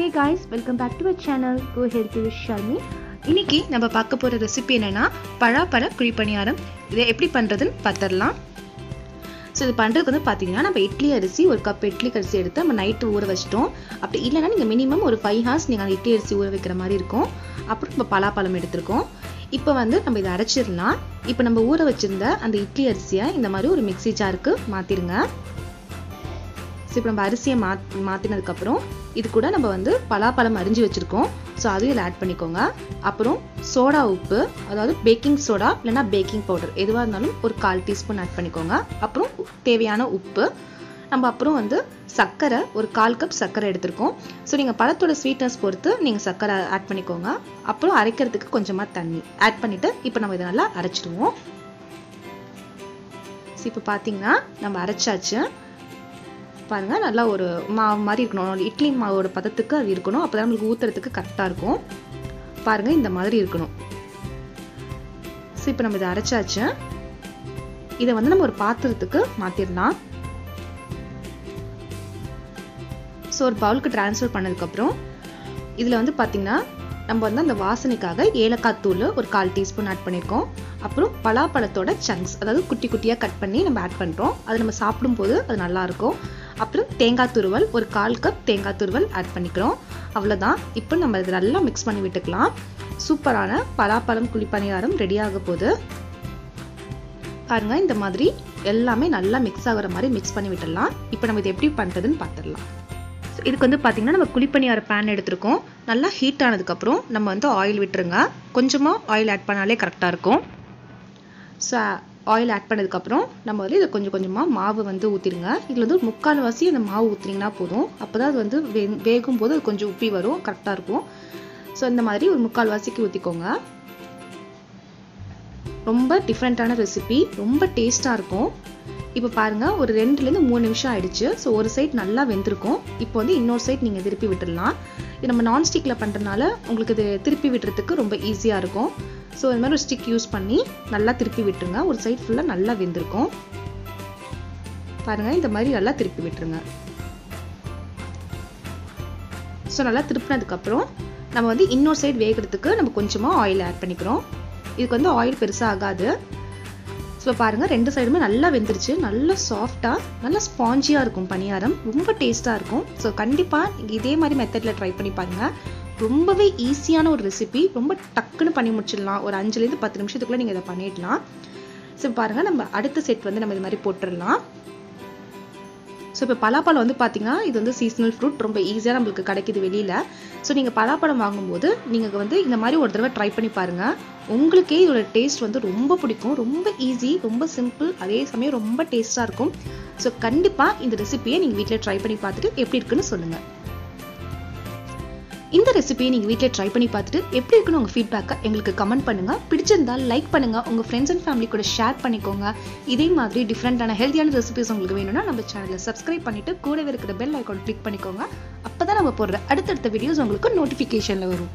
Hey welcome welcome to our channel go healthy with Sharmi இன்னைக்கு நம்ம பார்க்க போகிற ரெசிபி என்னென்னா பழாப்பழ குழிப்பணியாரம். இதை எப்படி பண்ணுறதுன்னு பார்த்துடலாம். ஸோ இது பண்ணுறதுக்கு வந்து பார்த்தீங்கன்னா நம்ம இட்லி அரிசி ஒரு கப் இட்லி அரிசி எடுத்து நம்ம நைட்டு ஊற வச்சிட்டோம். அப்படி இல்லைன்னா நீங்கள் மினிமம் ஒரு ஃபைவ் ஹார்ஸ் நீங்கள் அந்த இட்லி அரிசி ஊற வைக்கிற மாதிரி இருக்கும். அப்புறம் நம்ம பலாப்பழம் எடுத்திருக்கோம். இப்போ வந்து நம்ம இதை அரைச்சிடலாம். இப்போ நம்ம ஊற வச்சிருந்த அந்த இட்லி அரிசியை இந்த மாதிரி ஒரு மிக்ஸி ஜாருக்கு மாற்றிடுங்க ஸோ இப்போ நம்ம அரிசியை மாத் மாற்றினதுக்கப்புறம் இது கூட நம்ம வந்து பலாப்பழம் அரிஞ்சு வச்சுருக்கோம். ஸோ அதையும் இதில் ஆட் பண்ணிக்கோங்க. அப்புறம் சோடா உப்பு அதாவது பேக்கிங் சோடா இல்லைன்னா பேக்கிங் பவுடர் எதுவாக இருந்தாலும் ஒரு கால் டீஸ்பூன் ஆட் பண்ணிக்கோங்க. அப்புறம் தேவையான உப்பு நம்ம அப்புறம் வந்து சர்க்கரை ஒரு கால் கப் சர்க்கரை எடுத்திருக்கோம். ஸோ நீங்கள் பழத்தோட ஸ்வீட்னஸ் பொறுத்து நீங்கள் சர்க்கரை ஆட் பண்ணிக்கோங்க. அப்புறம் அரைக்கிறதுக்கு கொஞ்சமாக தண்ணி ஆட் பண்ணிவிட்டு இப்போ நம்ம இதை நல்லா அரைச்சிடுவோம். ஸோ இப்போ பார்த்தீங்கன்னா நம்ம அரைச்சாச்சு. பாருங்க நல்லா ஒரு மாவு மாதிரி இருக்கணும். இட்லி மாவோட பதத்துக்கு அது இருக்கணும். அப்போ தான் நம்மளுக்கு ஊற்றுறதுக்கு கரெக்டாக இருக்கும். பாருங்க இந்த மாதிரி இருக்கணும். ஸோ இப்போ நம்ம இதை அரைச்சாச்சு. இதை வந்து நம்ம ஒரு பாத்திரத்துக்கு மாற்றிடலாம் ஸோ ஒரு பவுலுக்கு ட்ரான்ஸ்ஃபர் பண்ணதுக்கப்புறம் இதில் வந்து பார்த்தீங்கன்னா நம்ம வந்து அந்த வாசனைக்காக ஏலக்காய் தூள் ஒரு கால் டீஸ்பூன் ஆட் பண்ணியிருக்கோம் அப்புறம் பலாப்பழத்தோட சங்க்ஸ் அதாவது குட்டி குட்டியாக கட் பண்ணி நம்ம ஆட் பண்ணுறோம் அது நம்ம சாப்பிடும்போது அது நல்லாயிருக்கும் அப்புறம் தேங்காய் துருவல் ஒரு கால் கப் தேங்காய் துருவல் ஆட் பண்ணிக்கிறோம். அவ்வளோதான் இப்போ நம்ம இதை நல்லா மிக்ஸ் பண்ணி விட்டுக்கலாம். சூப்பரான பலாப்பழம் குழிப்பணியாரம் ரெடி ஆக போகுது. பாருங்க இந்த மாதிரி எல்லாமே நல்லா மிக்ஸ் ஆகிற மாதிரி மிக்ஸ் பண்ணி விட்டுடலாம். இப்போ நம்ம இது எப்படி பண்ணுறதுன்னு பார்த்துடலாம். இதுக்கு வந்து பார்த்தீங்கன்னா நம்ம குழிப்பணியார பேன் எடுத்திருக்கோம். நல்லா ஹீட் ஆனதுக்கப்புறம் நம்ம வந்து ஆயில் விட்டுருங்க. கொஞ்சமாக ஆயில் ஆட் பண்ணாலே கரெக்டாக இருக்கும். ஸோ ஆயில் ஆட் பண்ணதுக்கப்புறம் நம்ம வந்து இதை கொஞ்சம் கொஞ்சமாக மாவு வந்து ஊற்றிடுங்க இதில் வந்து முக்கால் வாசி அந்த மாவு ஊற்றினீங்கன்னா போதும். அப்போ தான் அது வந்து வே வேகும் போது அது கொஞ்சம் உப்பி வரும். கரெக்டாக இருக்கும். ஸோ இந்த மாதிரி ஒரு முக்கால் வாசிக்கு ஊற்றிக்கோங்க ரொம்ப டிஃப்ரெண்ட்டான ரெசிபி ரொம்ப டேஸ்ட்டாக இருக்கும். இப்போ பாருங்கள் ஒரு ரெண்டுலேருந்து மூணு நிமிஷம் ஆயிடுச்சு. ஸோ ஒரு சைட் நல்லா வெந்திருக்கும். இப்போ வந்து இன்னொரு சைட் நீங்கள் திருப்பி விட்டுடலாம். இது நம்ம நான்ஸ்டிக்கில் பண்ணுறதுனால உங்களுக்கு இது திருப்பி விடுறதுக்கு ரொம்ப ஈஸியாக இருக்கும். ஸோ இந்த மாதிரி ஒரு ஸ்டிக் யூஸ் பண்ணி நல்லா திருப்பி விட்டுருங்க. ஒரு சைட் ஃபுல்லாக நல்லா வெந்திருக்கும். பாருங்கள் இந்த மாதிரி நல்லா திருப்பி விட்டுருங்க. ஸோ நல்லா திருப்பினதுக்கப்புறம் நம்ம வந்து இன்னொரு சைடு வேகிறதுக்கு நம்ம கொஞ்சமாக ஆயில் ஆட் பண்ணிக்கிறோம். இதுக்கு வந்து ஆயில் பெருசாக ஆகாது. ஸோ பாருங்கள் ரெண்டு சைடுமே நல்லா வெந்துருச்சு. நல்லா சாஃப்டாக நல்லா ஸ்பாஞ்சியாக இருக்கும் பணியாரம். ரொம்ப டேஸ்ட்டாக இருக்கும். ஸோ கண்டிப்பாக இதே மாதிரி மெத்தடில் ட்ரை பண்ணி பாருங்கள் ரொம்பவே ஈஸியான ஒரு ரெசிபி ரொம்ப டக்குன்னு பண்ணி முடிச்சிடலாம். ஒரு அஞ்சுலேருந்து பத்து நிமிஷத்துக்குள்ளே நீங்கள் இதை பண்ணிடலாம். ஸோ பாருங்கள் நம்ம அடுத்த செட் வந்து நம்ம இது மாதிரி போட்டுடலாம். ஸோ இப்போ பலாப்பழம் வந்து பார்த்தீங்கன்னா இது வந்து சீசனல் ஃப்ரூட் ரொம்ப ஈஸியாக நம்மளுக்கு கிடைக்குது வெளியில். ஸோ நீங்கள் பலாப்பழம் வாங்கும்போது நீங்கள் வந்து இந்த மாதிரி ஒரு தடவை ட்ரை பண்ணி பாருங்கள் உங்களுக்கே இதோட டேஸ்ட் வந்து ரொம்ப பிடிக்கும். ரொம்ப ஈஸி ரொம்ப சிம்பிள் அதே சமயம் ரொம்ப டேஸ்ட்டாக இருக்கும். ஸோ கண்டிப்பாக இந்த ரெசிபியை நீங்கள் வீட்டில் ட்ரை பண்ணி பார்த்துட்டு எப்படி இருக்குன்னு சொல்லுங்கள் இந்த ரெசிபியை நீங்கள் வீட்டில் ட்ரை பண்ணி பார்த்துட்டு எப்படி இருக்குன்னு உங்கள் ஃபீட்பேக்கை எங்களுக்கு கமெண்ட் பண்ணுங்கள் பிடிச்சிருந்தால் லைக் பண்ணுங்கள் உங்கள் ஃப்ரெண்ட்ஸ் அண்ட் ஃபேமிலி கூட ஷேர் பண்ணிக்கோங்க. இதே மாதிரி டிஃப்ரெண்ட்டான ஹெல்த்தியான ரெசிபிஸ் உங்களுக்கு வேணும்னா நம்ம சேனலை சப்ஸ்கிரைப் பண்ணிவிட்டு கூடவே இருக்கிற பெல் ஐக்கான் கிளிக் பண்ணிக்கோங்க. அப்போ தான் நம்ம போடுற அடுத்தடுத்த வீடியோஸ் உங்களுக்கு நோட்டிஃபிகேஷனில் வரும்.